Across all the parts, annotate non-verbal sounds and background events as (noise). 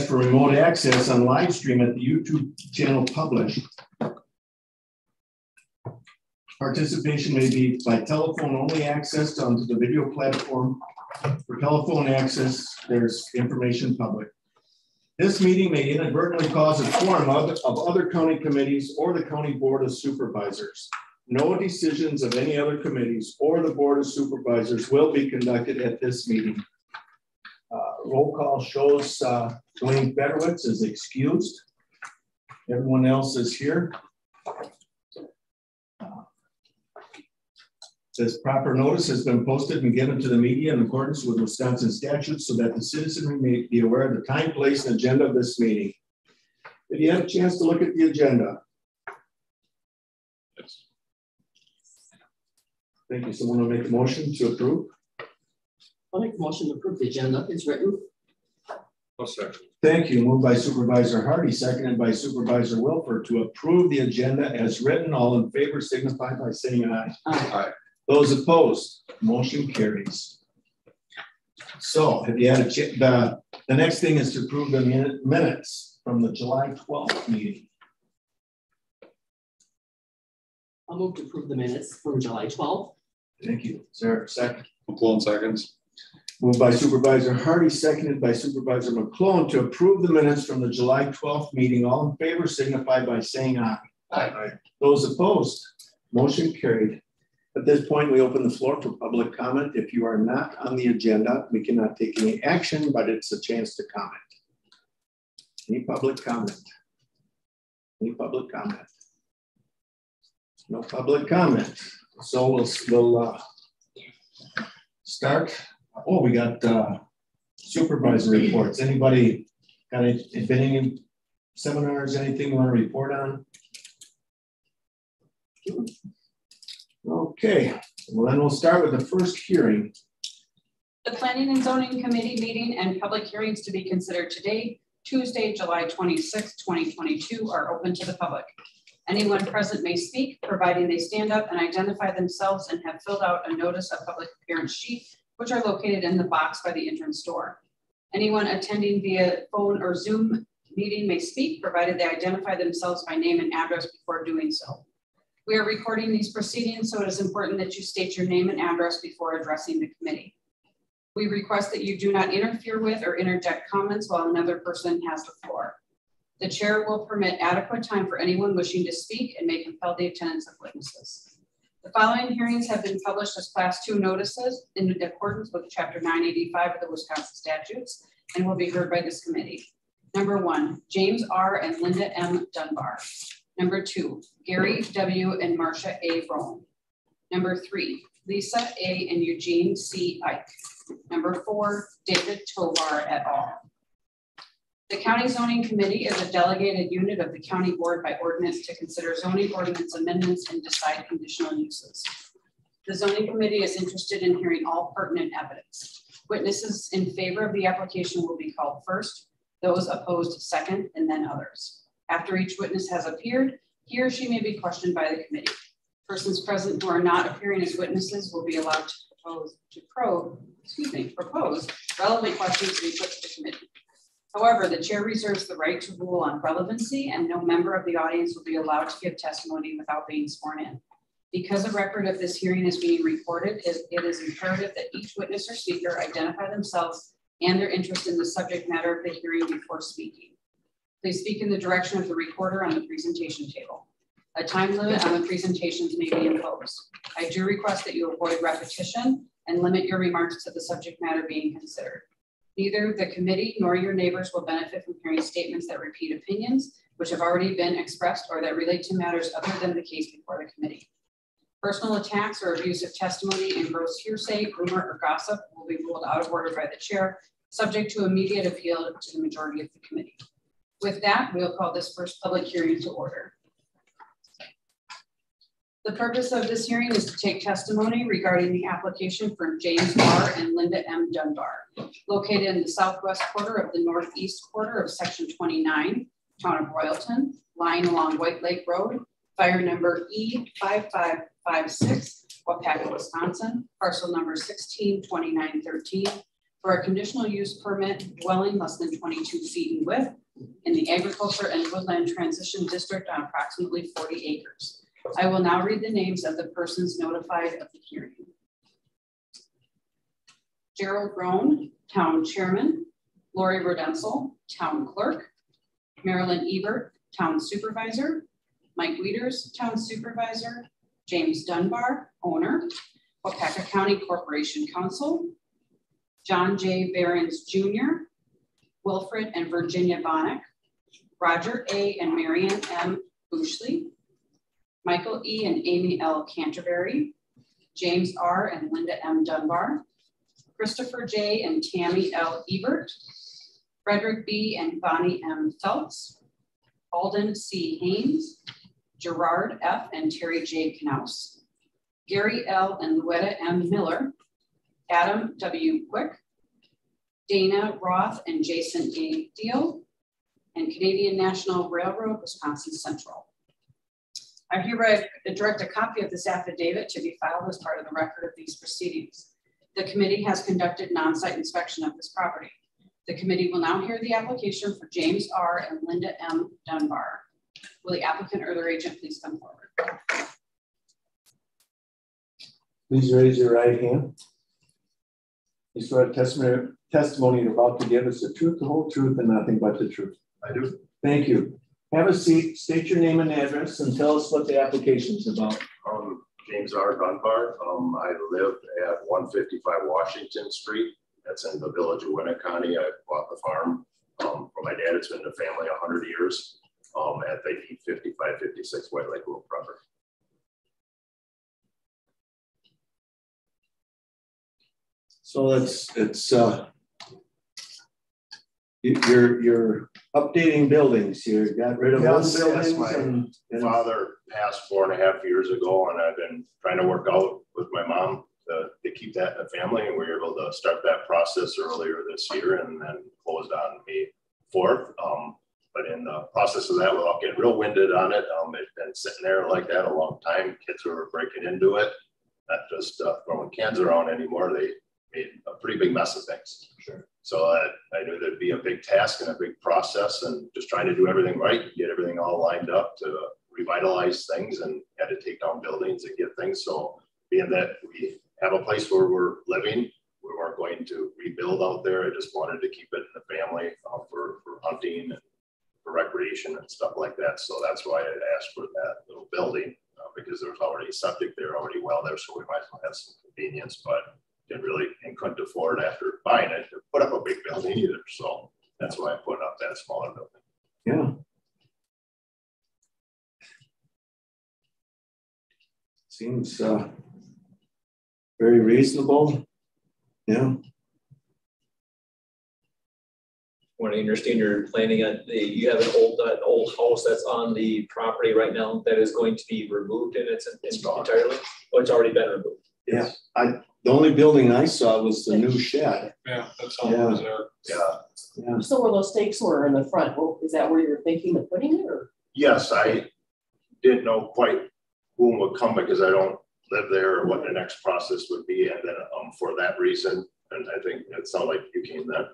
for remote access on live stream at the YouTube channel published. Participation may be by telephone only accessed onto the video platform. For telephone access, there's information public. This meeting may inadvertently cause a quorum of, of other county committees or the county board of supervisors. No decisions of any other committees or the board of supervisors will be conducted at this meeting. Uh, roll call shows uh, Dwayne Betterwitz is excused. Everyone else is here. Says proper notice has been posted and given to the media in accordance with Wisconsin statutes so that the citizenry may be aware of the time, place, and agenda of this meeting. Did you have a chance to look at the agenda? Yes. Thank you. Someone will make a motion to approve? I'll make a motion to approve the agenda. It's written. I'll second. Thank you. Moved by Supervisor Hardy, seconded by Supervisor Wilford to approve the agenda as written. All in favor signify by saying aye. Aye. aye. Those opposed, motion carries. So have you had a the, the next thing is to approve the minute, minutes from the July 12th meeting. I'll move to approve the minutes from July 12th. Thank you. Is there a second? McClone seconds. Moved by Supervisor Hardy, seconded by Supervisor McClone to approve the minutes from the July 12th meeting. All in favor signify by saying aye. Aye. aye. Those opposed, motion carried. At this point, we open the floor for public comment. If you are not on the agenda, we cannot take any action, but it's a chance to comment. Any public comment? Any public comment? No public comment. So we'll, we'll uh, start. Oh, we got uh, supervisor reports. Anybody got any, any seminars, anything you want to report on? Okay, well then we'll start with the first hearing. The Planning and Zoning Committee meeting and public hearings to be considered today, Tuesday, July 26, 2022 are open to the public. Anyone present may speak, providing they stand up and identify themselves and have filled out a notice of public appearance sheet, which are located in the box by the entrance door. Anyone attending via phone or Zoom meeting may speak, provided they identify themselves by name and address before doing so. We are recording these proceedings, so it is important that you state your name and address before addressing the committee. We request that you do not interfere with or interject comments while another person has the floor. The chair will permit adequate time for anyone wishing to speak and may compel the attendance of witnesses. The following hearings have been published as class two notices in accordance with chapter 985 of the Wisconsin statutes and will be heard by this committee. Number one, James R. and Linda M. Dunbar. Number two, Gary W. and Marcia A. Rome. Number three, Lisa A. and Eugene C. Ike. Number four, David Tovar et al. The County Zoning Committee is a delegated unit of the County Board by ordinance to consider zoning ordinance amendments and decide conditional uses. The Zoning Committee is interested in hearing all pertinent evidence. Witnesses in favor of the application will be called first, those opposed second, and then others. After each witness has appeared, he or she may be questioned by the committee. Persons present who are not appearing as witnesses will be allowed to propose, to probe, excuse me, propose relevant questions to be put to the committee. However, the chair reserves the right to rule on relevancy and no member of the audience will be allowed to give testimony without being sworn in. Because a record of this hearing is being recorded, it is imperative that each witness or speaker identify themselves and their interest in the subject matter of the hearing before speaking. Please speak in the direction of the recorder on the presentation table. A time limit on the presentations may be imposed. I do request that you avoid repetition and limit your remarks to the subject matter being considered. Neither the committee nor your neighbors will benefit from hearing statements that repeat opinions, which have already been expressed or that relate to matters other than the case before the committee. Personal attacks or abuse of testimony and gross hearsay, rumor, or gossip will be ruled out of order by the chair, subject to immediate appeal to the majority of the committee. With that, we'll call this first public hearing to order. The purpose of this hearing is to take testimony regarding the application for James Barr and Linda M. Dunbar, located in the southwest quarter of the northeast quarter of Section 29, Town of Royalton, lying along White Lake Road, fire number E5556, Waupaca, Wisconsin, parcel number 162913, for a conditional use permit dwelling less than 22 feet in width in the agriculture and woodland transition district on approximately 40 acres. I will now read the names of the persons notified of the hearing. Gerald Roan, Town Chairman, Lori Rodensel, Town Clerk, Marilyn Ebert, Town Supervisor, Mike Wieters, Town Supervisor, James Dunbar, Owner, Waupaca County Corporation Counsel, John J. Behrens Jr., Wilfred and Virginia Bonnick, Roger A. and Marion M. Bushley, Michael E. and Amy L. Canterbury, James R. and Linda M. Dunbar, Christopher J. and Tammy L. Ebert, Frederick B. and Bonnie M. Phelps, Alden C. Haynes, Gerard F. and Terry J. Knaus, Gary L. and Luetta M. Miller, Adam W. Quick, Dana Roth and Jason A. Deal, and Canadian National Railroad, Wisconsin Central. I hereby direct a copy of this affidavit to be filed as part of the record of these proceedings. The committee has conducted non-site inspection of this property. The committee will now hear the application for James R. and Linda M. Dunbar. Will the applicant or their agent please come forward? Please raise your right hand. You swear the testimony, testimony you're about to give us the truth, the whole truth, and nothing but the truth. I do. Thank you. Have a seat, state your name and address, and tell us what the application is about. Um, James R. Dunbar. Um, I live at 155 Washington Street. That's in the village of Winneconne. I bought the farm um, from my dad. It's been in the family 100 years um, at the 5556 White Lake Road property. So it's it's uh, you're you're updating buildings. You got rid of Yes, old yes, my and, and Father passed four and a half years ago, and I've been trying to work out with my mom to, to keep that in the family. And we were able to start that process earlier this year and then closed on May 4th. Um, but in the process of that, without getting real winded on it, um, it's been sitting there like that a long time. Kids were breaking into it, not just uh, throwing cans around anymore. They made a pretty big mess of things. Sure. So uh, I knew there'd be a big task and a big process, and just trying to do everything right, get everything all lined up to revitalize things, and had to take down buildings and get things. So being that we have a place where we're living, we weren't going to rebuild out there. I just wanted to keep it in the family uh, for for hunting and for recreation and stuff like that. So that's why I asked for that little building uh, because there's already a septic there, already well there, so we might as well have some convenience. But didn't really and couldn't afford after buying it to put up a big building either. So that's why I put up that smaller building. yeah. Seems uh, very reasonable. Yeah. When I understand you're planning on, the you have an old, uh, old house that's on the property right now that is going to be removed and its It's entirely? Oh, it's already been removed. Yeah. I the only building I saw was the new shed. Yeah, that's all that was there. Yeah. Yeah. So where those stakes were in the front, well, is that where you're thinking of putting it or? Yes, I didn't know quite whom would come because I don't live there or what the next process would be. And then um, for that reason, and I think it sounded like you came then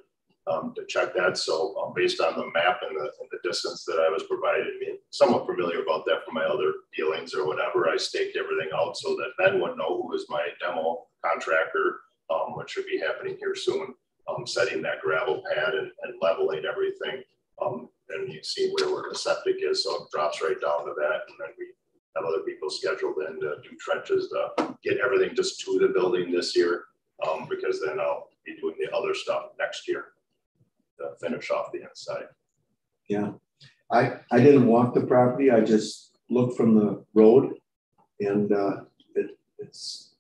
um, to check that. So um, based on the map and the, and the distance that I was provided, I mean, somewhat familiar about that from my other dealings or whatever, I staked everything out so that Ben would know who was my demo contractor, um, which should be happening here soon, um, setting that gravel pad and, and leveling everything. Um, and you see where, where the septic is, so it drops right down to that. And then we have other people scheduled in to do trenches to get everything just to the building this year, um, because then I'll be doing the other stuff next year finish off the inside. Yeah. I I didn't walk the property. I just looked from the road, and uh, it, it's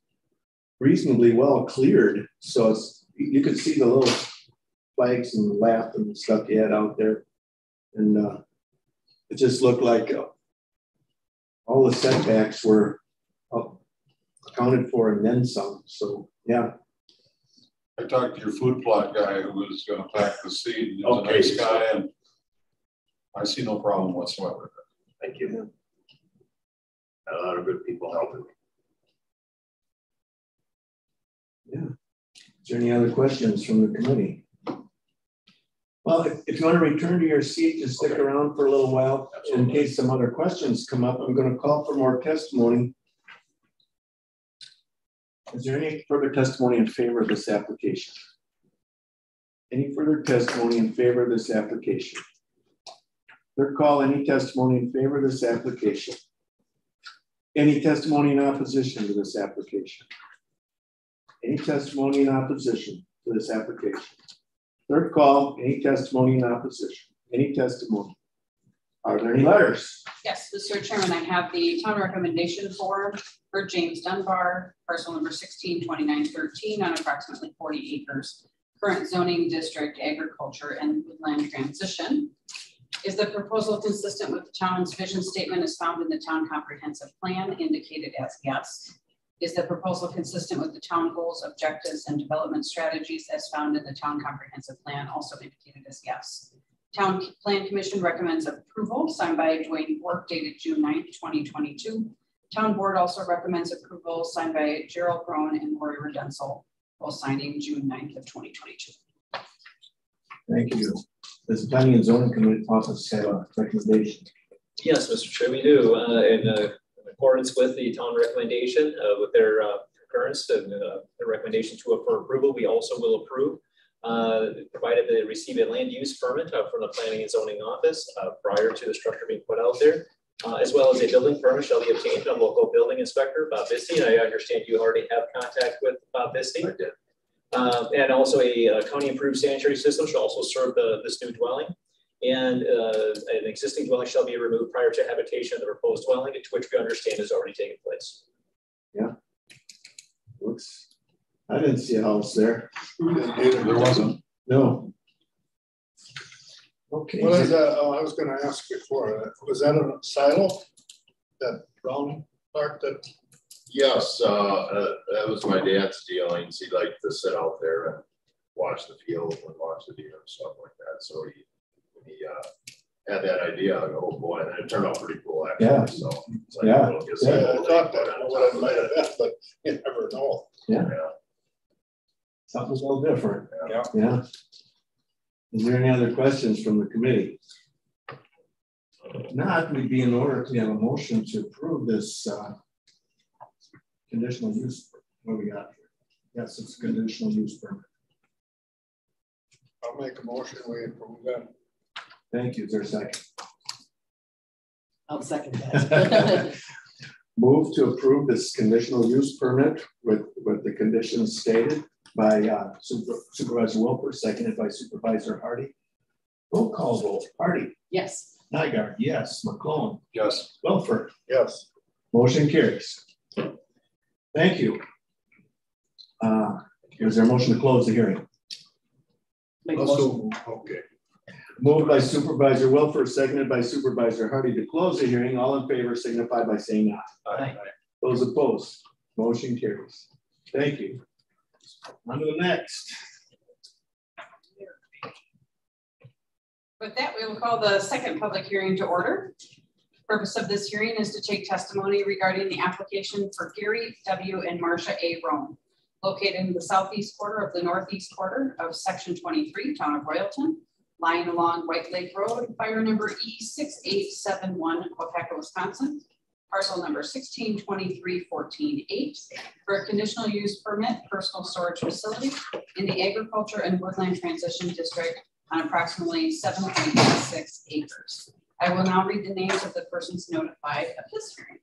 reasonably well cleared. So it's you could see the little flags and lath and stuff you had out there, and uh, it just looked like uh, all the setbacks were accounted for and then some. So yeah, I talked to your food plot guy who was gonna pack the seed. He's a Okay. nice guy and I see no problem whatsoever. Thank you. A lot of good people helping me. Yeah. Is there any other questions from the committee? Well, if, if you want to return to your seat, just stick around for a little while in case some other questions come up. I'm going to call for more testimony. Is there any further testimony in favor of this application? Any further testimony in favor of this application? Third call, any testimony in favor of this application? Any testimony in opposition to this application? Any testimony in opposition to this application? Third call, any testimony in opposition? Any testimony? Are there any letters? Yes, Mr. Chairman, I have the town recommendation form for James Dunbar, parcel number sixteen twenty-nine thirteen on approximately forty acres. Current zoning district, agriculture and woodland transition. Is the proposal consistent with the town's vision statement as found in the town comprehensive plan indicated as yes? Is the proposal consistent with the town goals, objectives, and development strategies as found in the town comprehensive plan also indicated as yes? Town Plan Commission recommends approval signed by Dwayne Bork dated June 9th, twenty twenty-two. Town Board also recommends approval signed by Gerald Brown and Lori Redensel, both signing June 9th of twenty twenty-two. Thank you. Does the planning and zoning committee office have a recommendation? Yes, Mr. Chair, we do, uh, in, uh, in accordance with the town recommendation, uh, with their, uh, concurrence and, uh, the recommendation to for approval, we also will approve, uh, provided they receive a land use permit uh, from the planning and zoning office, uh, prior to the structure being put out there, uh, as well as a building permit shall be obtained from local building inspector, Bob Bisty, and I understand you already have contact with Bob Bisty. I did. Um, and also a, uh county improved sanitary system shall also serve the, this new dwelling. And uh, an existing dwelling shall be removed prior to habitation of the proposed dwelling, which we understand has already taken place. Yeah. Looks, I didn't see a house there. There wasn't. No. Okay. What is that? Oh, I was gonna ask before, uh, was that a silo? That brown part that, Yes, uh, uh, that was my dad's dealings. He liked to sit out there and watch the field and watch the deer and stuff like that. So he, he, uh, had that idea, I go, oh boy, and it turned out pretty cool Yeah. actually, so. it's like a Yeah. little yeah, I thought that, on I what it might have been, but you never know. Yeah. Something's a little different. Yeah. Yeah. Is there any other questions from the committee? If Not, we'd be in order to have a motion to approve this uh, conditional use. What do we got here? Yes, it's a conditional use permit. I'll make a motion, we approve that. Thank you. Is there a second? I'll second that. (laughs) Move to approve this conditional use permit with, with the conditions stated by uh, Super- Supervisor Wilfer, seconded by Supervisor Hardy. Roll call vote. Hardy, Yes, Nygaard, yes. McClone, Yes. Wilfer, Yes, motion carries. Thank you. Uh, Is there a motion to close the hearing? make motion. also, okay. Moved by Supervisor Wilfer, seconded by Supervisor Hardy to close the hearing. All in favor signify by saying aye. Aye. Those opposed, motion carries. Thank you. On to the next. With that, we will call the second public hearing to order. Purpose of this hearing is to take testimony regarding the application for Gary W. and Marcia A. Rome, located in the southeast quarter of the northeast quarter of section twenty-three, town of Royalton, lying along White Lake Road, fire number E six eight seven one, Waupaca, Wisconsin, parcel number sixteen twenty-three fourteen eight, for a conditional use permit, personal storage facility in the agriculture and woodland transition district on approximately seven point six acres. I will now read the names of the persons notified of this hearing.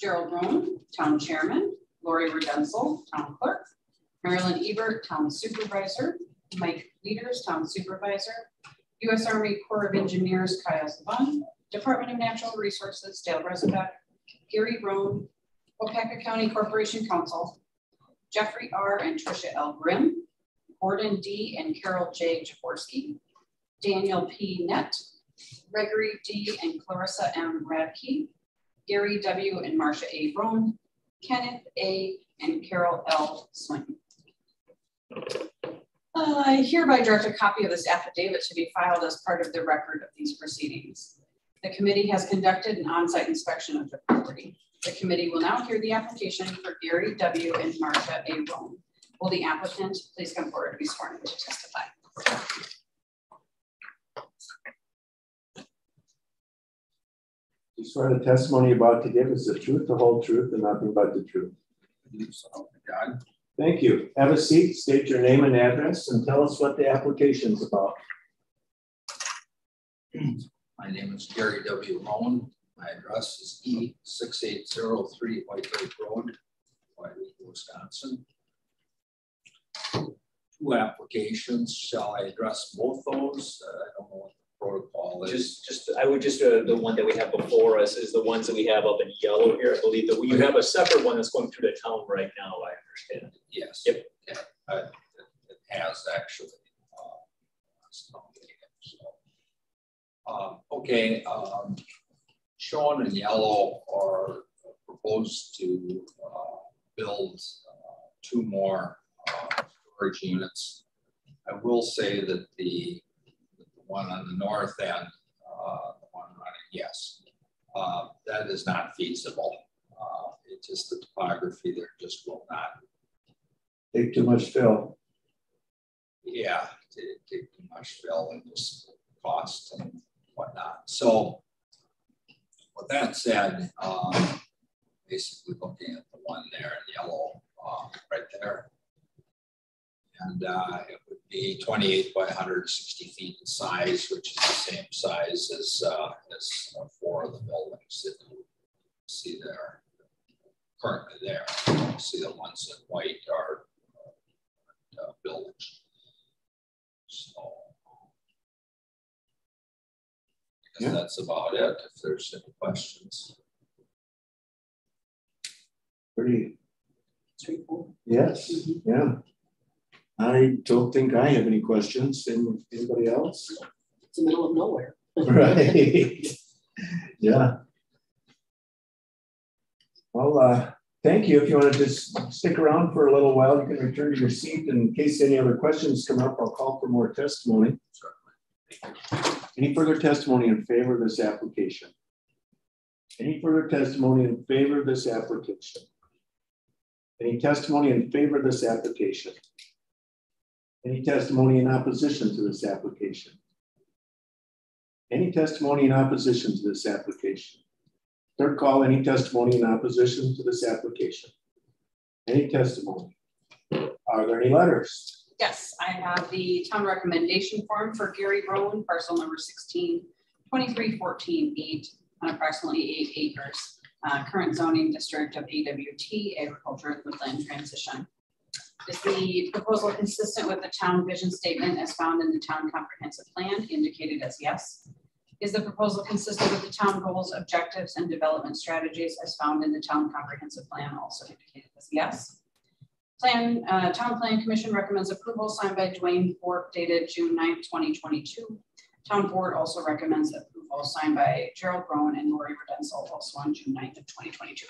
Gerald Roan, Town Chairman, Lori Redensel, Town Clerk, Marilyn Ebert, Town Supervisor, Mike Leaders, Town Supervisor, U.S. Army Corps of Engineers, Kyle Savon, Department of Natural Resources, Dale Rezabec, Gary Roan, Waupaca County Corporation Counsel, Jeffrey R. and Tricia L. Grimm, Gordon D. and Carol J. Jaworski, Daniel P. Net, Gregory D. and Clarissa M. Radke, Gary W. and Marcia A. Roan, Kenneth A. and Carol L. Swing. Uh, I hereby direct a copy of this affidavit to be filed as part of the record of these proceedings. The committee has conducted an on-site inspection of the property. The committee will now hear the application for Gary W. and Martha A. Roan. Will the applicant please come forward to be sworn to testify? You swear the testimony about to give is the truth, the whole truth, and nothing but the truth. God. Thank you. Have a seat, state your name and address, and tell us what the application is about. My name is Gary W. Rowan. My address is E six eight zero three White Lake Road, White Lake, Wisconsin. Two applications. Shall I address both those? Uh, I don't know what the protocol is. Just, just, I would just, uh, the one that we have before us is the ones that we have up in yellow here. I believe that we have a separate one that's going through the town right now, I understand. Yes. Yep. Yeah, uh, it has actually. uh, Um, okay, um, shown in yellow are proposed to, uh, build, uh, two more, uh, storage units. I will say that the, the one on the north end, uh, the one running, yes, uh, that is not feasible. Uh, it's just the topography there just will not Take too much fill. yeah, to take too much fill and just cost and whatnot. So with that said, um, basically looking at the one there in yellow, uh, right there. And uh, it would be 28 by 160 feet in size, which is the same size as, uh, as four of the buildings that you see there, currently there. You see the ones in white are uh, buildings. So guess Yeah. that's about it. If there's any questions. Pretty, Straightforward. yes, yeah. I don't think I have any questions. Anybody else? It's the middle of nowhere. (laughs) Right. Yeah. Well, uh, thank you. If you want to just stick around for a little while, you can return to your seat. And In case any other questions come up, I'll call for more testimony. Any further testimony in favor of this application? Any further testimony in favor of this application? Any testimony in favor of this application? Any testimony in opposition to this application? Any testimony in opposition to this application? Third call, any testimony in opposition to this application? Any testimony? Are there any letters? Yes, I have the town recommendation form for Gary Rowan, parcel number 16, 23148 on approximately eight acres. uh, current zoning district of AWT, agriculture and woodland transition. Is the proposal consistent with the town vision statement as found in the town comprehensive plan indicated as yes? Is the proposal consistent with the town goals, objectives, and development strategies as found in the town comprehensive plan also indicated as yes? Plan, uh, Town Plan Commission recommends approval signed by Dwayne Fort dated June 9th, twenty twenty-two. Town Board also recommends approval signed by Gerald Rowan and Lori Redensel also on June 9th of twenty twenty-two.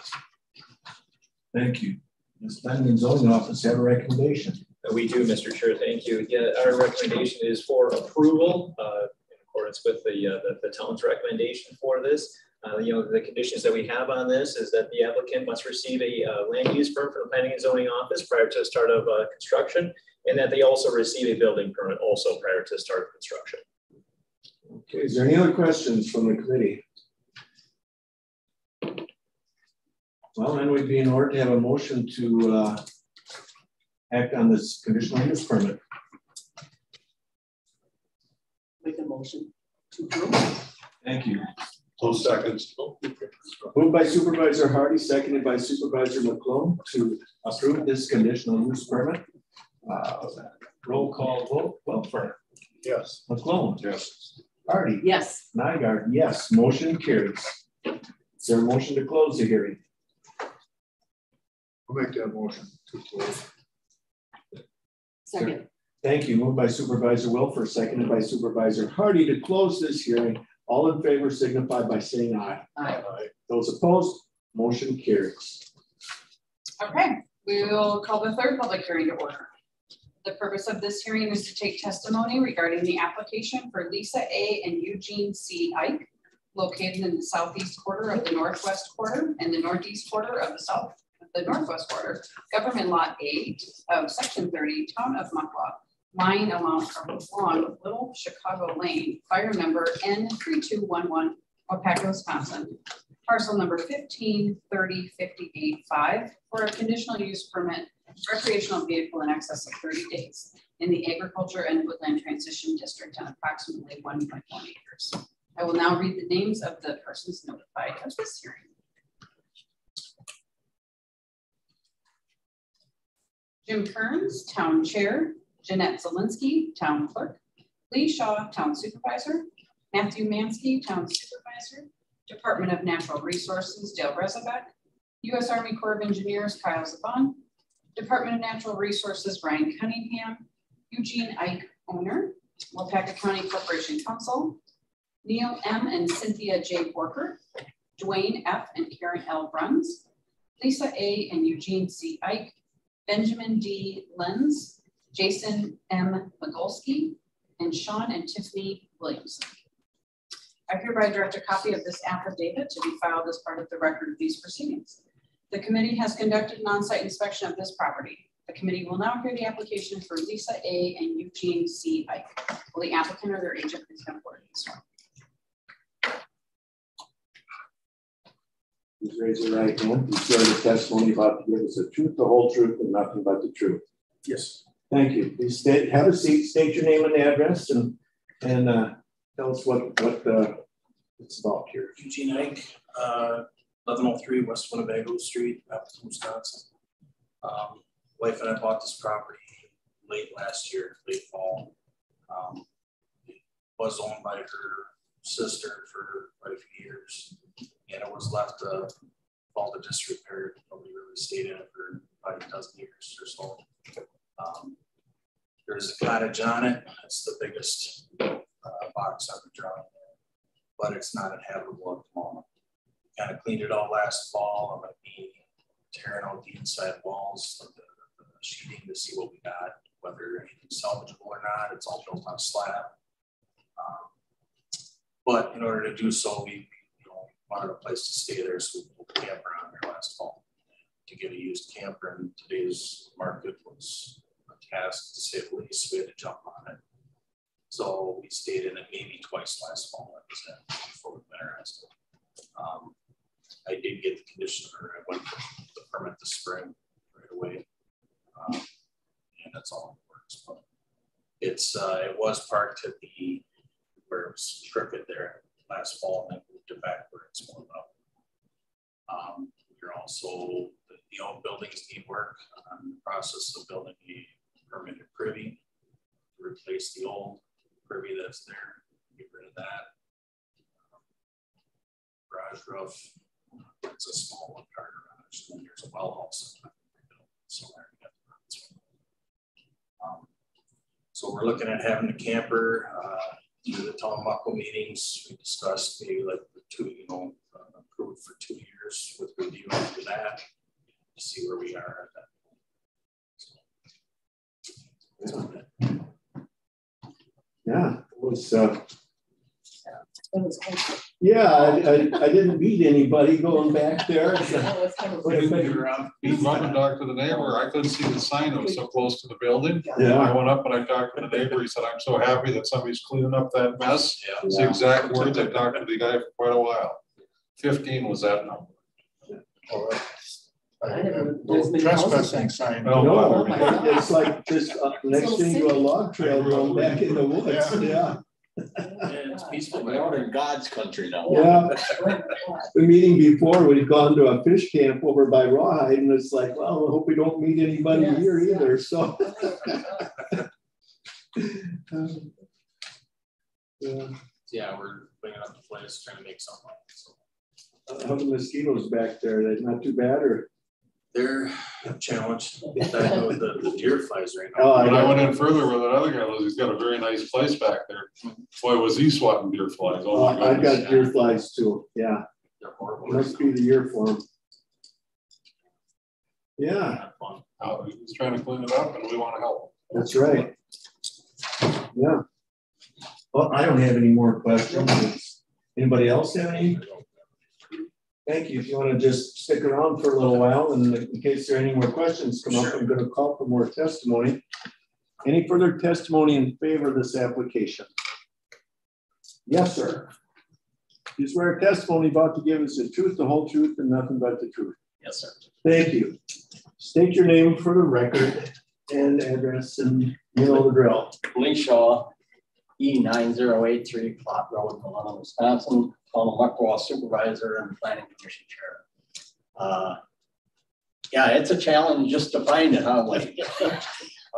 Thank you. Ms. Planning and Zoning Office have a recommendation. Uh, We do, Mr. Chair, thank you. Yeah, our recommendation is for approval uh, in accordance with the, uh, the- the town's recommendation for this. Uh, You know, the conditions that we have on this is that the applicant must receive a uh, land use permit from the planning and zoning office prior to the start of uh, construction, and that they also receive a building permit also prior to the start of construction. Okay, is there any other questions from the committee? Well, then we'd be in order to have a motion to uh, act on this conditional use permit. Make a motion to approve. Thank you. Two seconds. Moved by Supervisor Hardy, seconded by Supervisor McClone to approve this conditional use permit. Uh, Roll call vote, Wilfer, Yes. McClone, Yes. Hardy, Yes, Nygaard, yes, motion carries. Is there a motion to close the hearing? I'll make that motion to close. second. Thank you. Moved by Supervisor Wilfer, seconded by Supervisor Hardy to close this hearing. All in favor signify by saying aye. Aye. Those opposed, motion carries. Okay, we will call the third public hearing to order. The purpose of this hearing is to take testimony regarding the application for Lisa A. and Eugene C. Ike, located in the southeast quarter of the northwest quarter and the northeast quarter of the south, the northwest quarter, government lot eight of section thirty, town of Mukwa, lying along, along Little Chicago Lane, fire number N three two one one, Waupaca, Wisconsin, parcel number fifteen thirty fifty-eight five for a conditional use permit recreational vehicle in excess of thirty days in the agriculture and woodland transition district on approximately one point one acres. I will now read the names of the persons notified of this hearing. Jim Kearns, Town Chair, Jeanette Zelinsky, Town Clerk, Lee Shaw, Town Supervisor, Matthew Mansky, Town Supervisor, Department of Natural Resources, Dale Rezabeck, U.S. Army Corps of Engineers, Kyle Zabon, Department of Natural Resources, Ryan Cunningham, Eugene Ike, owner, Waupaca County Corporation Counsel, Neil M. and Cynthia J. Borker, Dwayne F. and Karen L. Bruns, Lisa A. and Eugene C. Ike, Benjamin D. Lenz, Jason M. Magolski, and Sean and Tiffany Williamson. I hereby direct a copy of this affidavit to be filed as part of the record of these proceedings. The committee has conducted an on-site inspection of this property. The committee will now hear the application for Lisa A. and Eugene C. Ike. Will the applicant or their agent please come forward this one? Please raise your right hand. You swear the testimony about to give us the truth, the whole truth, and nothing but the truth. Yes. Thank you. Please state, have a seat, state your name and address, and and uh, tell us what what uh, it's about here. Eugene Ike, uh, 1103 West Winnebago Street, Appleton, Wisconsin. Um, wife and I bought this property late last year, late fall. Um, it was owned by her sister for quite a few years, and it was left to fall to disrepair. Nobody really stayed in it for probably a dozen years or so. Um, there's a cottage on it. It's the biggest uh, box I've drawn but it's not inhabitable at the moment. Kind of cleaned it all last fall. I'm going to be tearing out the inside walls of the, the sheeting to see what we got, whether anything's salvageable or not. It's all built on slab. Um, but in order to do so, we wanted a place to stay there, so we pulled a camper on there last fall. To get a used camper in today's market was task to the least. We had to jump on it. So we stayed in it maybe twice last fall. Before we winterized it. Um, I did get the conditioner. I went for the permit this spring right away, um, and that's all it works. But it's uh, it was parked at the where it was crooked there last fall, and then moved it back where it's more level. Um, we're also the, the old buildings need work. I'm in the process of building a privy to replace the old privy that's there, get rid of that. Garage roof, it's a small one car garage, and there's a well also. So um, so we're looking at having a camper, uh, do the Tomaco meetings. We discussed maybe like two, you know, uh, approved for two years with review after that to see where we are at that point. Yeah, it was. Uh, yeah, I, I, I, didn't meet anybody going back there. So. You went and talked to the neighbor. I couldn't see the sign. It was so close to the building. Yeah. I went up and I talked to the neighbor. He said, I'm so happy that somebody's cleaning up that mess. Yeah. It's the exact words. I talked to the guy for quite a while. 15 was that number. All right. I never- No there's been Trespassing sign. No. No, Oh, my it's like just uh, next thing to a log trail going back in the woods. Yeah. Yeah, it's peaceful. We're out in God's country now. Yeah. The meeting before, we'd gone to a fish camp over by Rawhide and it's like, well, I hope we don't meet anybody Yes, here yeah. either, so. Yeah, (laughs) Yeah, we're cleaning up the place, trying to make something. So how the mosquitoes back there, they're not too bad or? They're a challenge. I know the, the deer flies right now. Oh, I When I know. went in further where that other guy lives, he's got a very nice place back there. Boy, was he swatting deer flies. Oh my I've got deer flies too, yeah, They're horrible. must be the year for them. Yeah, Not fun. Uh, He's trying to clean it up and we want to help. that's right. Yeah. Well, I don't have any more questions. Anybody else have any? Thank you. If you want to just stick around for a little while and in case there are any more questions come up, I'm going to call for more testimony. Any further testimony in favor of this application? Yes, sir. You swear testimony about to give us the truth, the whole truth, and nothing but the truth. Yes, sir. Thank you. State your name for the record and address and you know the drill. Lee Shaw, E nine zero eight three Plot Road, Milano, Wisconsin, Town Electoral Supervisor and Planning Commission Chair. Uh, yeah, it's a challenge just to find it, huh, Wayne? (laughs)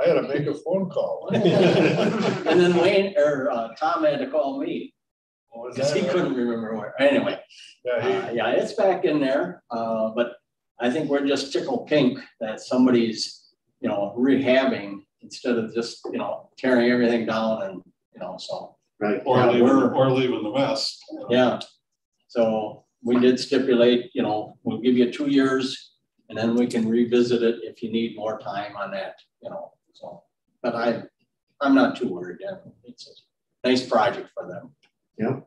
I had to make a phone call. (laughs) And then Wayne, or uh, Tom had to call me, because he couldn't remember where, anyway. Yeah, he- Uh, yeah, it's back in there, uh, but I think we're just tickle pink that somebody's, you know, rehabbing instead of just, you know, tearing everything down and, you know, so. Right. Or Yeah, leaving, or leaving the mess. Yeah, so we did stipulate, you know, we'll give you two years and then we can revisit it if you need more time on that, you know, so. But I, I'm not too worried, yeah, it's a nice project for them. Yeah.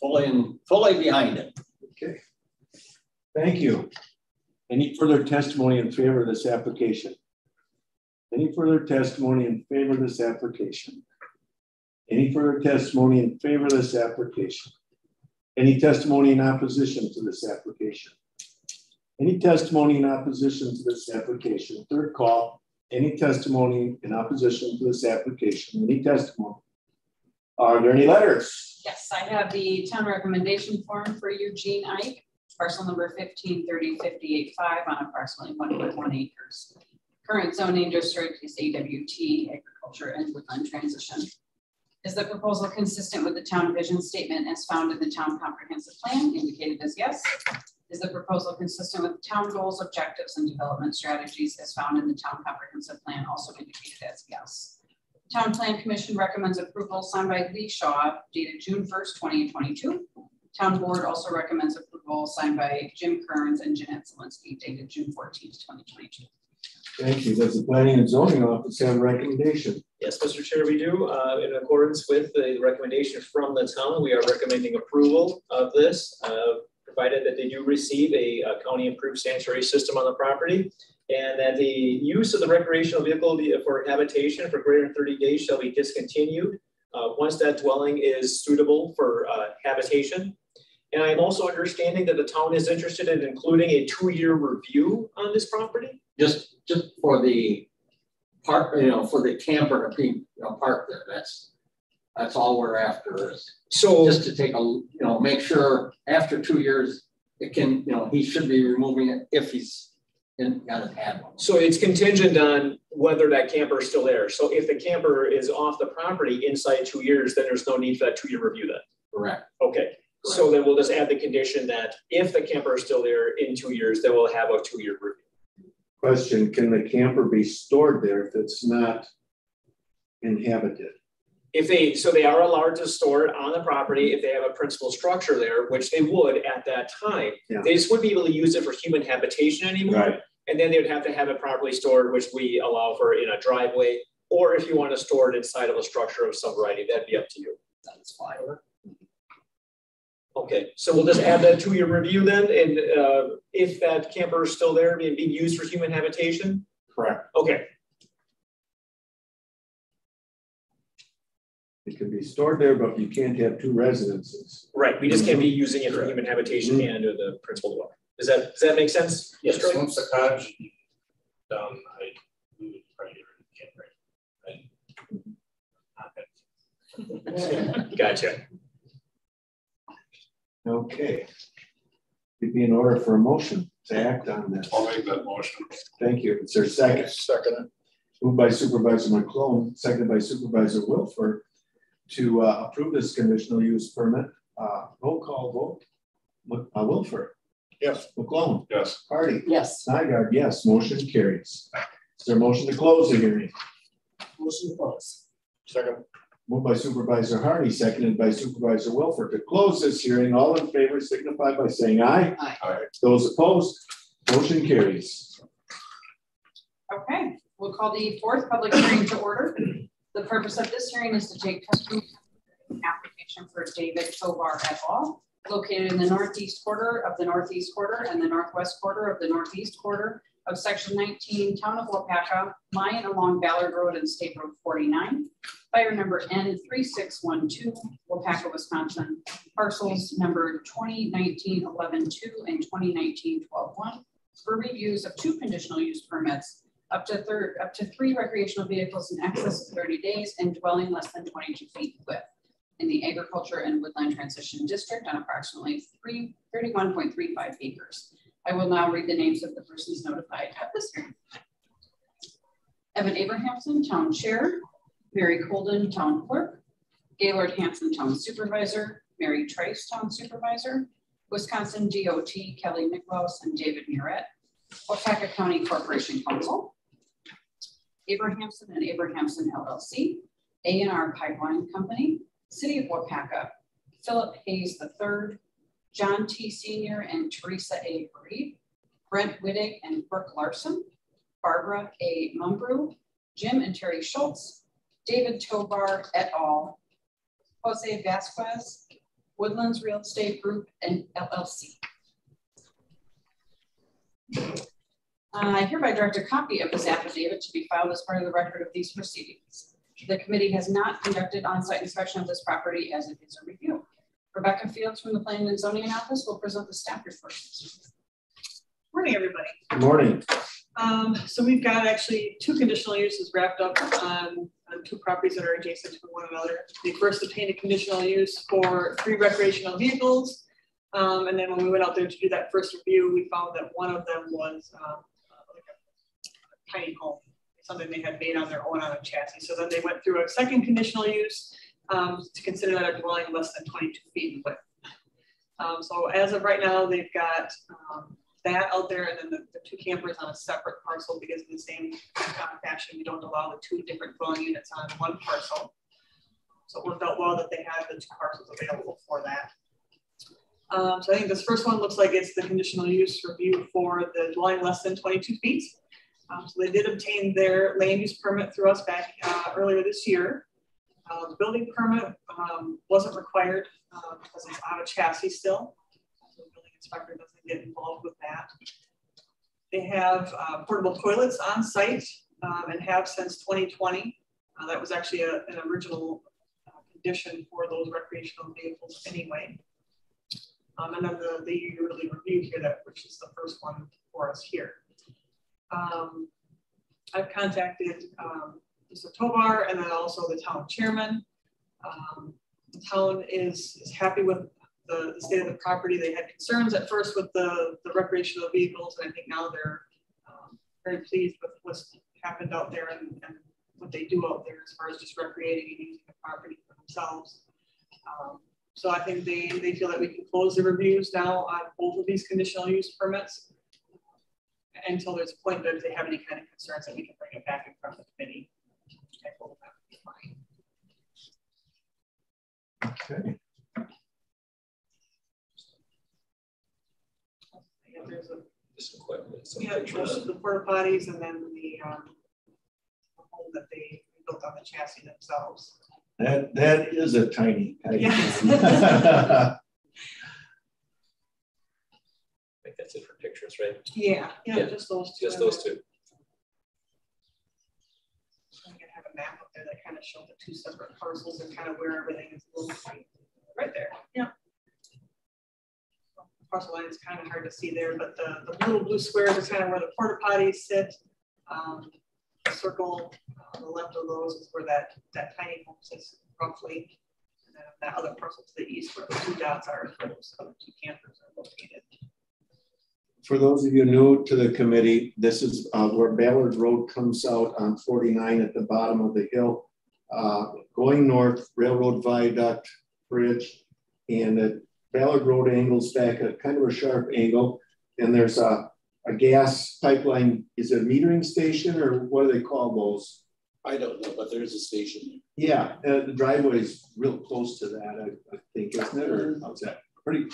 Fully and fully behind it. Okay. Thank you. Any further testimony in favor of this application? Any further testimony in favor of this application? Any further testimony in favor of this application? Any testimony in opposition to this application? Any testimony in opposition to this application? Third call, any testimony in opposition to this application? Any testimony? Are there any letters? Yes, I have the town recommendation form for Eugene Ike, parcel number fifteen thirty fifty-eight five on approximately one point one acres. Current zoning district is AWT, agriculture and woodland transition. Is the proposal consistent with the town vision statement as found in the town comprehensive plan indicated as yes? Is the proposal consistent with town goals, objectives, and development strategies as found in the town comprehensive plan also indicated as yes? The Town Plan Commission recommends approval signed by Lee Shaw dated June first, twenty twenty-two. Town Board also recommends approval signed by Jim Kearns and Jeanette Zelinski dated June fourteenth, twenty twenty-two. Thank you. Does the planning and zoning office have a recommendation? Yes, Mr. Chair, we do. Uh, in accordance with the recommendation from the town, we are recommending approval of this, uh, provided that they do receive a, a county improved sanitary system on the property. And that the use of the recreational vehicle for habitation for greater than thirty days shall be discontinued. Uh, once that dwelling is suitable for, uh, habitation. And I'm also understanding that the town is interested in including a two-year review on this property. Just, just for the park, you know, for the camper to be, you know, parked there, that's, that's all we're after is So. just to take a, you know, make sure after two years, it can, you know, he should be removing it if he's in, got a had one. So it's contingent on whether that camper is still there. So if the camper is off the property inside two years, then there's no need for that two-year review then. Correct. Okay, so then we'll just add the condition that if the camper is still there in two years, then we'll have a two-year review. Question, can the camper be stored there if it's not inhabited? If they, so they are allowed to store it on the property if they have a principal structure there, which they would at that time. Yeah. They just wouldn't be able to use it for human habitation anymore. And then they would have to have it properly stored, which we allow for in a driveway. Or if you want to store it inside of a structure of some variety, that'd be up to you. That's fine. Okay, so we'll just add that to your review then, and uh, if that camper is still there and being used for human habitation? Correct. Okay, It can be stored there, but you can't have two residences. right, we just can't be using it for human habitation and or the principal dwelling. Does that, does that make sense? Yes, Mr. Once the cottage done, I move it right here. Can't right. (laughs) Gotcha. Okay. It'd be in order for a motion to act on this. I'll make that motion. Thank you. Is there a second? Second, Moved by Supervisor McClone, seconded by Supervisor Wilfer to uh, approve this conditional use permit. Uh, Roll call vote. Mc- uh, Wilfer, yes, McClone, Yes. Hardy, Yes. Nygaard, yes, motion carries. Is there a motion to close the hearing? Motion to close. second, Moved by Supervisor Hardy, seconded by Supervisor Wilfer to close this hearing. All in favor signify by saying aye. Aye. Aye. Those opposed, motion carries. Okay, we'll call the fourth public hearing to order. The purpose of this hearing is to take testimony application for David Tovar et al. Located in the northeast quarter of the northeast quarter and the northwest quarter of the northeast quarter of section 19, town of Waupaca, lying along Ballard Road and State Road 49. Fire number N3612, Waupaca, Wisconsin. Parcels number 2019-11-2 and 2019-12-1 for reviews of two conditional use permits up to third, up to three recreational vehicles in excess of 30 days and dwelling less than 22 feet width in the agriculture and woodland transition district on approximately 31.35 acres. I will now read the names of the persons notified at this hearing. Evan Abrahamson, Town Chair, Mary Colden, Town Clerk, Gaylord Hanson, Town Supervisor, Mary Trice, Town Supervisor, Wisconsin DOT, Kelly Nicholas and David Muret, Waupaca County Corporation Counsel, Abrahamson and Abrahamson LLC, A&R Pipeline Company, City of Waupaca, Philip Hayes III, John T. Sr. and Teresa A. Reed, Brent Wittig and Brooke Larson, Barbara A. Mumbrew, Jim and Terry Schultz, David Tovar et al., Jose Vasquez, Woodlands Real Estate Group and LLC. I hereby direct a copy of this affidavit to be filed as part of the record of these proceedings. The committee has not conducted on-site inspection of this property as it is a review. Rebecca Fields from the Planning and Zoning Office will present the staff report. Morning, everybody. Good morning. Um, so we've got actually two conditional uses wrapped up on, on two properties that are adjacent to one another. We first obtained a conditional use for three recreational vehicles. Um, and then when we went out there to do that first review, we found that one of them was um, like a, a tiny home, something they had made on their own on a chassis. So then they went through a second conditional use um, to consider that a dwelling less than 22 feet in width. Um, so as of right now, they've got um, that out there and then the, the, two campers on a separate parcel because in the same fashion, we don't allow the two different dwelling units on one parcel. So it worked out well that they had the two parcels available for that. Um, so I think this first one looks like it's the conditional use review for the dwelling less than 22 feet. Um, so they did obtain their land use permit through us back uh, earlier this year. Uh, the building permit um, wasn't required uh, because it's on a chassis still. Inspector doesn't get involved with that. They have uh, portable toilets on site um, and have since 2020. Uh, that was actually a, an original uh, condition for those recreational vehicles anyway. Um, and then the, the yearly review here, that which is the first one for us here. Um, I've contacted um, Mr. Tovar and then also the town chairman. Um, the town is, is happy with the, state of the property. They had concerns at first with the, the recreational vehicles, and I think now they're um, very pleased with what's happened out there and, and, what they do out there as far as just recreating and using the property for themselves. Um, so I think they, they feel that we can close the reviews now on both of these conditional use permits until there's a point that if they have any kind of concerns that we can bring it back in front of the committee Okay. There's a, Just equipment. some yeah, pictures. the porta potties and then the, um, the home that they built on the chassis themselves. That that is a tiny. tiny Yes. (laughs) I think that's it for pictures, right? Yeah, yeah, Yeah, just those two. Just those two. I'm gonna have a map up there that kind of shows the two separate parcels and kind of where everything is located. Right there, yeah. Parcel line is kind of hard to see there, but the, the little blue squares is kind of where the porta potties sit. Um, the circle on the left of those is where that, that tiny home sits roughly. And then that other parcel to the east where the two dots are those other two campers are located. For those of you new to the committee, this is uh, where Ballard Road comes out on 49 at the bottom of the hill. Uh, going north, Railroad Viaduct Bridge, and the Ballard Road angles back at kind of a sharp angle. And there's a, a gas pipeline. Is it a metering station or what do they call those? I don't know, but there's a station. Yeah, uh, the driveway is real close to that, I, I think, isn't it? Or how's that? Pretty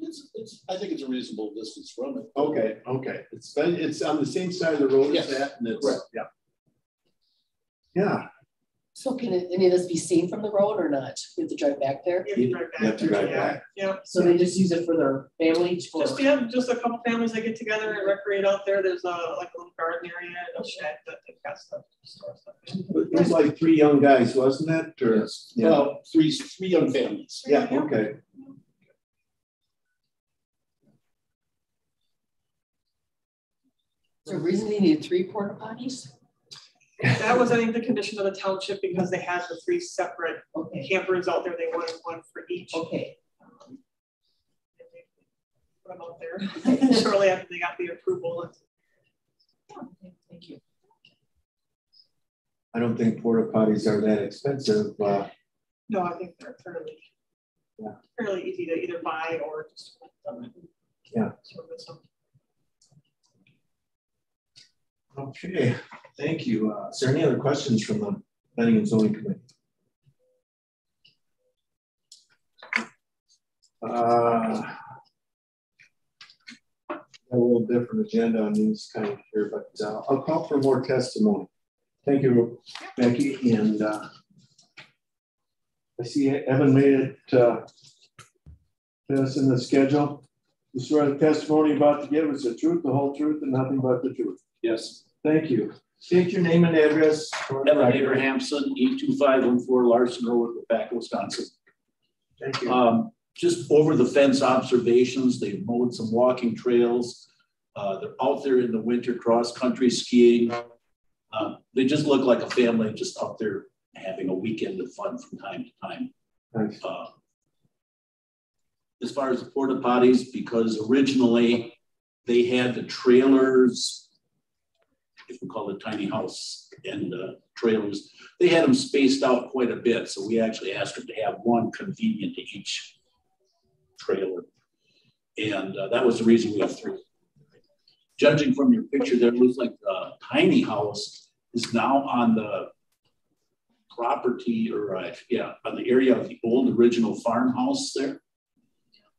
It's, it's, I think it's a reasonable distance from it. Okay, okay. It's it's on the same side of the road Yes, as that, and it's correct. yeah. Yeah. So can any of this be seen from the road or not? We have to drive back there? You have to drive You have to back. drive Yeah, back. Yeah, So they just use it for their family? or- just, yeah, just a couple families that get together and recreate out there. There's a, like a little garden area and a shed that they've got stuff, store stuff. It was like three young guys, wasn't it? Or, yeah, Well, three, three young families. yeah, okay. Is there a reason they need three porta potties? That was, I think, the condition of the township because they had the three separate Okay, campers out there. They wanted one for each. okay. Um, Put them out there (laughs) shortly after they got the approval. Thank you. I don't think porta potties are that expensive. Uh, No, I think they're fairly, Yeah. fairly easy to either buy or just. Yeah. Service them. okay, thank you. Uh, is there any other questions from the planning and zoning committee? Uh, a little different agenda on these kind of here, but uh, I'll call for more testimony. Thank you, Becky, and uh, I see Evan made it uh, to us in the schedule. You swear the testimony about to give is the truth, the whole truth, and nothing but the truth. Yes. Thank you. State your name and address. Evan. Abrahamson, E two five one four Larson Road, Waupaca, Wisconsin. Thank you. Um, just over the fence observations, they've mowed some walking trails. Uh, they're out there in the winter cross-country skiing. Uh, they just look like a family just out there having a weekend of fun from time to time. Nice. Uh, As far as the porta potties, because originally they had the trailers, if we call it tiny house and uh, trailers, they had them spaced out quite a bit. So we actually asked them to have one convenient to each trailer. And uh, that was the reason we have three. Judging from your picture there, looks like the tiny house is now on the property or, uh, yeah, on the area of the old original farmhouse there.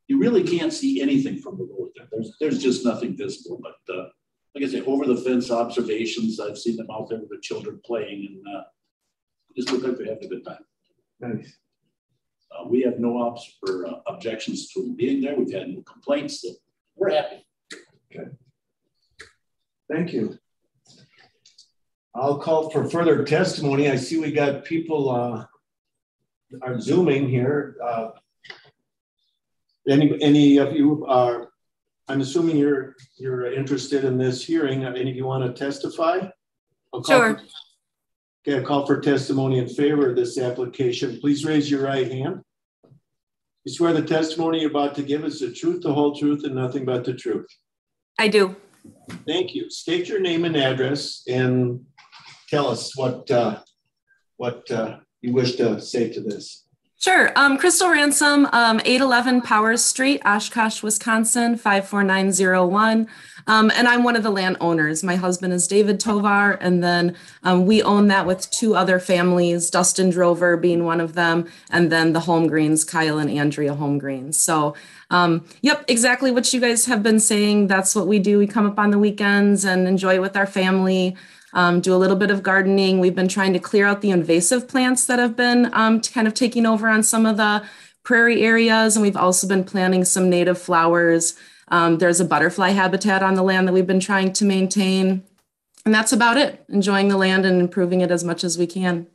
You really can't see anything from the road there. There's, there's just nothing visible, but uh, like I say, over the fence observations, I've seen them out there with the children playing and uh, just look like they're having a good time. Nice. Uh, we have no or uh, objections to them being there. We've had no complaints. So we're happy. Okay. Thank you. I'll call for further testimony. I see we got people uh, are zooming here. Uh, any any of you are? I'm assuming you're you're interested in this hearing. Any of you want to testify? I'll call Sure. For, okay, I call for testimony in favor of this application. Please raise your right hand. You swear the testimony you're about to give is the truth, the whole truth, and nothing but the truth. I do. Thank you. State your name and address and tell us what uh, what uh, you wish to say to this. Sure. Um, Crystal Ransom, um, 811 Powers Street, Oshkosh, Wisconsin, 54901. Um, and I'm one of the landowners. My husband is David Tovar, and then um, we own that with two other families, Dustin Drover being one of them, and then the Holmgreens, Kyle and Andrea Holmgreens. So, um, yep, exactly what you guys have been saying. That's what we do. We come up on the weekends and enjoy it with our family um, do a little bit of gardening. We've been trying to clear out the invasive plants that have been um, kind of taking over on some of the prairie areas. And we've also been planting some native flowers. Um, there's a butterfly habitat on the land that we've been trying to maintain. And that's about it, enjoying the land and improving it as much as we can.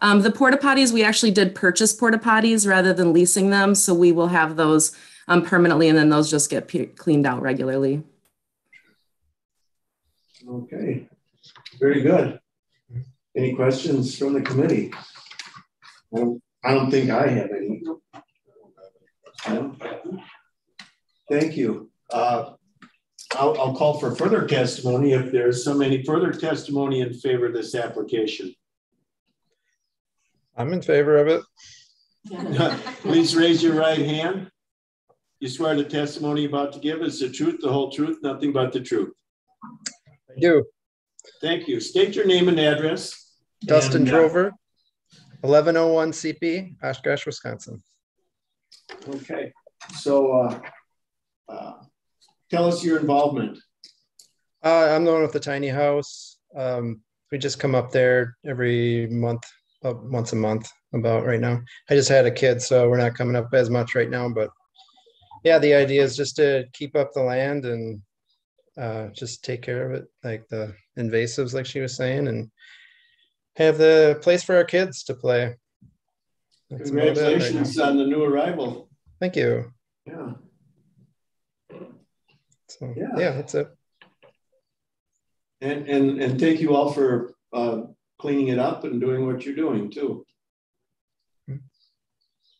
Um, the porta potties, we actually did purchase porta potties rather than leasing them. So we will have those um, permanently and then those just get cleaned out regularly. Okay, very good. Any questions from the committee? I don't, I don't think I have any. No? Thank you. Uh, I'll, I'll call for further testimony if there's some any further testimony in favor of this application. I'm in favor of it. (laughs) Please raise your right hand. You swear the testimony you're about to give is the truth, the whole truth, nothing but the truth. I do. Thank you. State your name and address. Dustin And, uh, Drover, 1101 CP, Oshkosh, Wisconsin. Okay, so uh, uh, tell us your involvement. Uh, I'm the one with the tiny house. Um, we just come up there every month uh, once a month about right now. I just had a kid, so we're not coming up as much right now, but yeah, the idea is just to keep up the land and uh, just take care of it, like the invasives, like she was saying, and have the place for our kids to play. That's about it right. Congratulations on the new arrival. Thank you. Yeah. So Yeah. yeah, that's it. And, and, and thank you all for uh, cleaning it up and doing what you're doing too.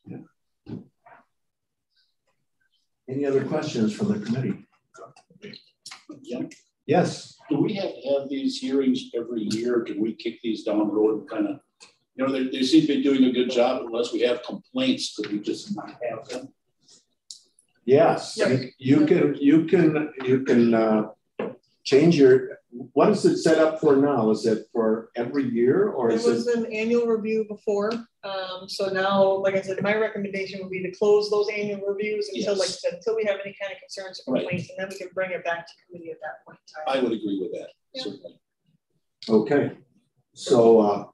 Yeah. Any other questions from the committee? Yeah. Yes, Do we have to have these hearings every year? Can we kick these down the road and kind of, you know, they, they seem to be doing a good job unless we have complaints, could we just not have them? yes, Yeah. you can, you can, you can uh, change your, what is it set up for now? Is it for every year or It is was it? an annual review before, um, so now, like I said, my recommendation would be to close those annual reviews until, like I Yes. said, until we have any kind of concerns or Right. complaints, and then we can bring it back to committee at that point in I would agree with that, Yeah. certainly. Okay, so uh,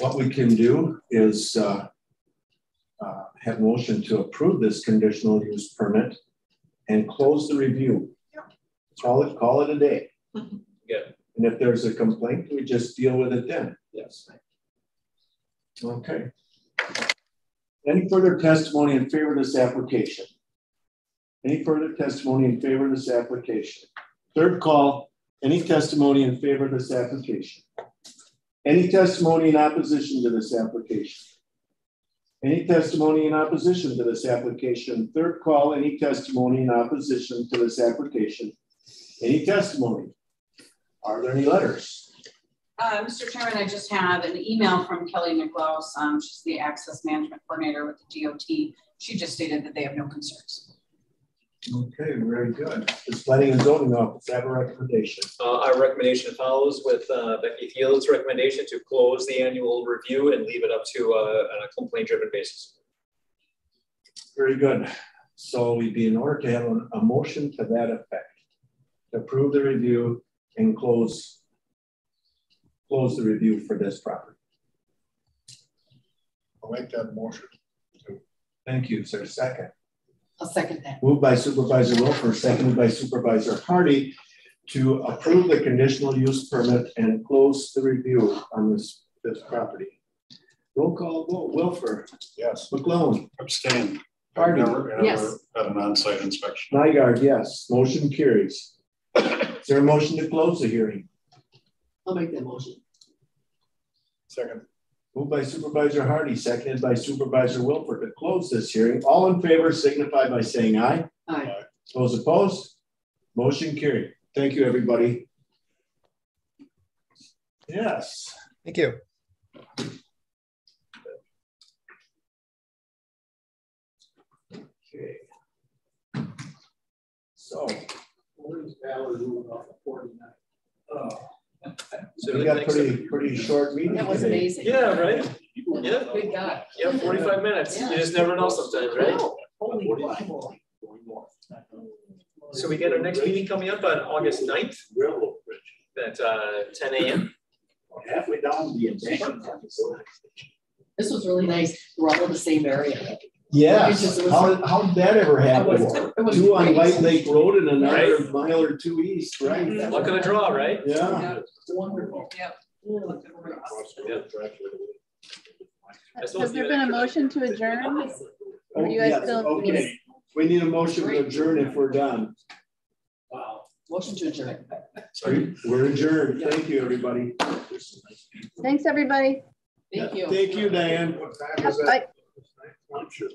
what we can do is uh, uh, have motion to approve this conditional use permit and close the review. Call it, call it a day. Yeah. And if there's a complaint, we just deal with it then. Yes. Okay. Any further testimony in favor of this application? Any further testimony in favor of this application? Third call, any testimony in favor of this application? Any testimony in opposition to this application? Any testimony in opposition to this application? Third call, any testimony in opposition to this application? Any testimony? Are there any letters? Uh, Mr. Chairman, I just have an email from Kelly Nicklaus. Um, she's the access management coordinator with the DOT. She just stated that they have no concerns. Okay, very good. Does planning and zoning office have a recommendation? Uh, our recommendation follows with uh, Becky Field's recommendation to close the annual review and leave it up to uh, on a complaint-driven basis. Very good. So we'd be in order to have a, a motion to that effect. To approve the review and close, close the review for this property. I'll make that motion. Thank you, sir. Second. I'll second that. Moved by Supervisor Wilfer, seconded by Supervisor Hardy to approve the conditional use permit and close the review on this, this property. Roll call vote, Wilfer, Yes. McClone, Abstain. Hardy. I've never, I've Yes. never had an on-site inspection. Nygaard, yes. Motion carries. Is there a motion to close the hearing? I'll make that motion. Second. Moved by Supervisor Hardy, seconded by Supervisor Wilfer to close this hearing. All in favor signify by saying aye. Aye. Those opposed? Motion carried. Thank you, everybody. Yes. Thank you. Okay. So. Where's Valerie moving off of forty-nine? Oh. So We got thanks, pretty, everybody. pretty short meeting That was today. amazing. Yeah, right? Yeah. Good God. Yeah, 45 minutes. You just never know sometimes, right? Holy Bible. So we get our next meeting coming up on August 9th at uh, 10 a.m. Halfway down the embankment. This was really nice. We're all in the same area. Yes, It was- how, how did that ever happen? It was- it was Two on. White Lake Road and another Right. mile or two east, right? Mm-hmm. Luck of the draw, right? Yeah. Wonderful. Yep. That's what Has there been a motion to adjourn? Oh, Or you guys oh, yes, still- okay. We need a motion to adjourn if we're done. Wow. Motion to adjourn. Sorry. We're adjourned. Thank you, everybody. Thanks, everybody. Thank you. Thank you, Diane. What time is that? Bye. I'm sure.